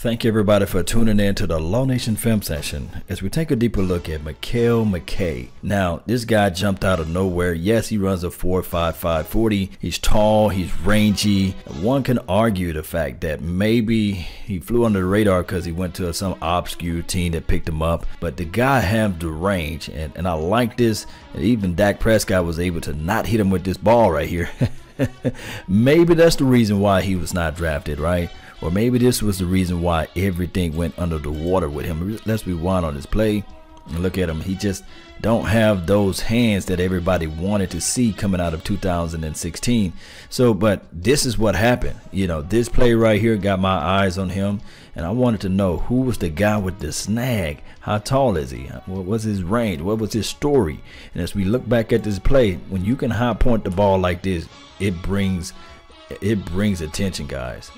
Thank you everybody for tuning in to the Law Nation Film Session as we take a deeper look at Mekale McKay. Now, this guy jumped out of nowhere. Yes, he runs a 4.55 40. He's tall, he's rangy. One can argue the fact that maybe he flew under the radar because he went to some obscure team that picked him up. But the guy have the range, and, and I like this. And even Dak Prescott was able to not hit him with this ball right here. maybe that's the reason why he was not drafted, right? Or maybe this was the reason why everything went under the water with him. Let's rewind on his play and look at him. He just don't have those hands that everybody wanted to see coming out of 2016. So, but this is what happened. You know, this play right here got my eyes on him, and I wanted to know who was the guy with the snag. How tall is he? What was his range? What was his story? And as we look back at this play, when you can high point the ball like this, it brings it brings attention, guys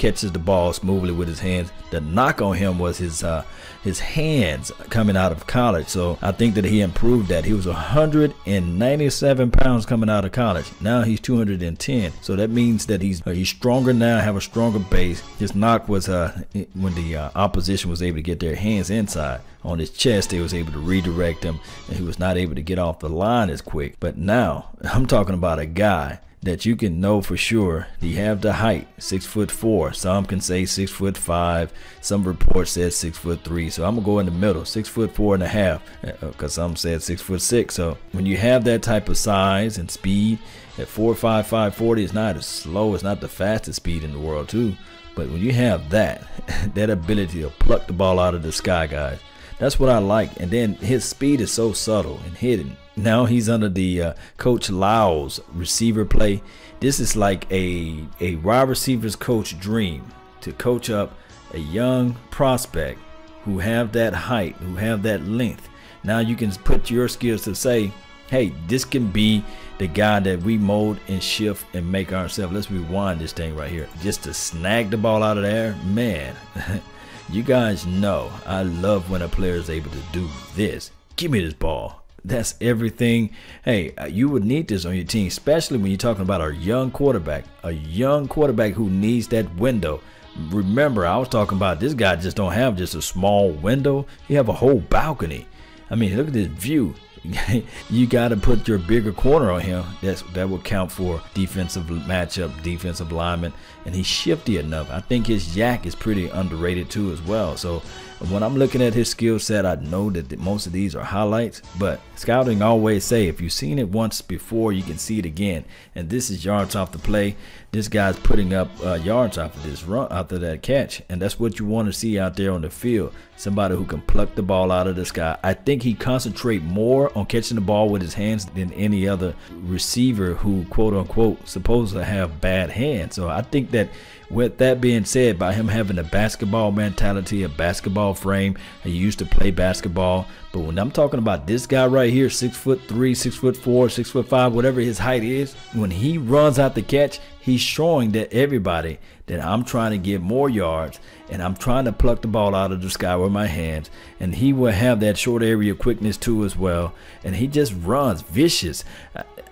catches the ball smoothly with his hands. The knock on him was his uh, his hands coming out of college. So I think that he improved that. He was 197 pounds coming out of college. Now he's 210. So that means that he's uh, he's stronger now, have a stronger base. His knock was uh, when the uh, opposition was able to get their hands inside on his chest, they was able to redirect him, and he was not able to get off the line as quick. But now I'm talking about a guy that you can know for sure. He have the height six foot four. Some can say six foot five. Some reports said six foot three. So i'm gonna go in the middle six foot four and a half because uh, some said six foot six. So when you have that type of size and speed at four five five forty is not as slow it's not the fastest speed in the world too. But when you have that that ability to pluck the ball out of the sky guys that's what i like. And then his speed is so subtle and hidden now he's under the uh, coach Lyles receiver play. This is like a a wide receivers coach dream to coach up a young prospect who have that height, who have that length. Now you can put your skills to say, hey, this can be the guy that we mold and shift and make ourselves. Let's rewind this thing right here. Just to snag the ball out of there, man. you guys know I love when a player is able to do this. Give me this ball. That's everything. Hey, uh, you would need this on your team, especially when you're talking about a young quarterback, a young quarterback who needs that window. Remember, I was talking about this guy just don't have just a small window. He have a whole balcony. I mean, look at this view. you got to put your bigger corner on him. That's that will count for defensive matchup, defensive lineman, and he's shifty enough. I think his YAC is pretty underrated too as well. So when I'm looking at his skill set, I know that most of these are highlights, but scouting always say if you've seen it once before, you can see it again. And this is yards off the play. This guy's putting up uh, yards off of this run after that catch, and that's what you want to see out there on the field. Somebody who can pluck the ball out of the sky. I think he concentrate more on catching the ball with his hands than any other receiver who quote unquote supposed to have bad hands. So I think that with that being said, by him having a basketball mentality, a basketball frame, he used to play basketball. But when I'm talking about this guy right here, six foot three, six foot four, six foot five, whatever his height is, when he runs out the catch, he's showing that everybody that I'm trying to get more yards and I'm trying to pluck the ball out of the sky with my hands. And he will have that short area quickness too as well. And he just runs vicious.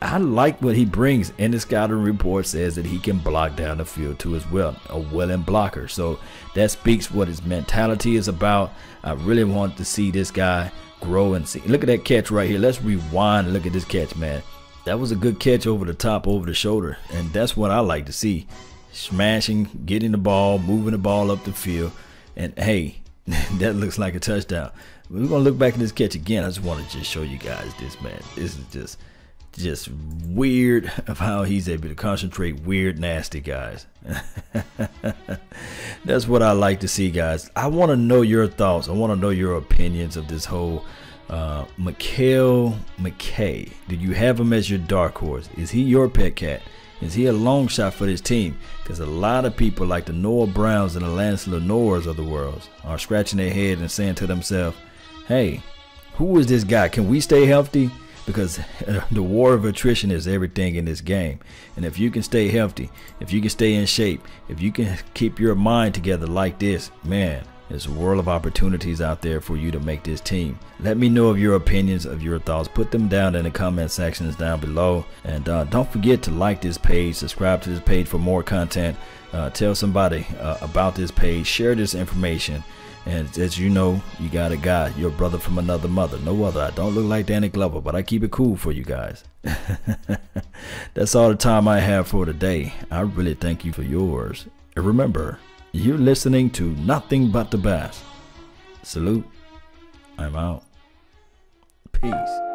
I like what he brings, and the scouting report says that he can block down the field too as well, a willing blocker. So that speaks what his mentality is about. I really want to see this guy grow and see. Look at that catch right here. Let's rewind. Look at this catch, man. That was a good catch over the top, over the shoulder, and that's what I like to see. Smashing, getting the ball, moving the ball up the field, and hey, that looks like a touchdown. We're gonna look back at this catch again. I just want to just show you guys this, man. This is just just weird of how he's able to concentrate weird nasty guys. That's what i like to see guys. I want to know your thoughts. I want to know your opinions of this whole uh Mekale McKay. Did you have him as your dark horse? Is he your pet cat? Is he a long shot for this team? Because a lot of people like the noah browns and the lance lenoirs of the world are scratching their head and saying to themselves hey who is this guy? Can we stay healthy because the war of attrition is everything in this game. And if you can stay healthy, if you can stay in shape, if you can keep your mind together like this, man, There's a world of opportunities out there for you to make this team. Let me know of your opinions, of your thoughts. Put them down in the comment sections down below. And uh, don't forget to like this page, subscribe to this page for more content. Uh, tell somebody uh, about this page, share this information. And as you know, you got a guy, your brother from another mother. No other. I don't look like Danny Glover, but I keep it cool for you guys. That's all the time I have for today. I really thank you for yours. And remember, you're listening to nothing but the best. Salute. I'm out. Peace.